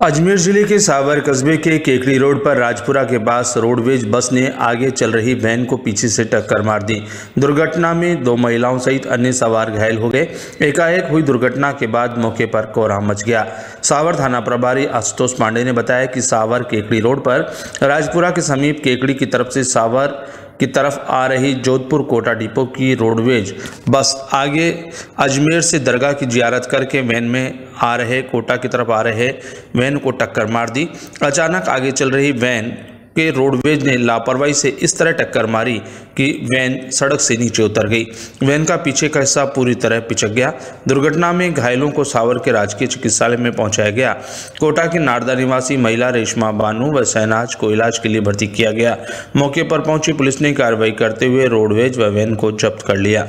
अजमेर ज़िले के सावर कस्बे के केकड़ी रोड पर राजपुरा के पास रोडवेज़ बस ने आगे चल रही वैन को पीछे से टक्कर मार दी। दुर्घटना में दो महिलाओं सहित अन्य सवार घायल हो गए। एकाएक हुई दुर्घटना के बाद मौके पर कोहराम मच गया। सावर थाना प्रभारी आशुतोष पांडे ने बताया कि सावर केकड़ी रोड पर राजपुरा के समीप केकड़ी की तरफ़ से सावर की तरफ़ आ रही जोधपुर कोटा डिपो की रोडवेज़ बस आगे अजमेर से दरगाह की जियारत करके वैन में आ रहे, कोटा की तरफ़ आ रहे वैन को टक्कर मार दी। अचानक आगे चल रही वैन के रोडवेज़ ने लापरवाही से इस तरह टक्कर मारी कि वैन सड़क से नीचे उतर गई। वैन का पीछे का हिस्सा पूरी तरह पिचक गया। दुर्घटना में घायलों को सावर के राजकीय चिकित्सालय में पहुँचाया गया। कोटा की नारदा निवासी महिला रेशमा बानू व सहनाज को इलाज के लिए भर्ती किया गया। मौके पर पहुँची पुलिस ने कार्रवाई करते हुए रोडवेज़ व वैन को जब्त कर लिया।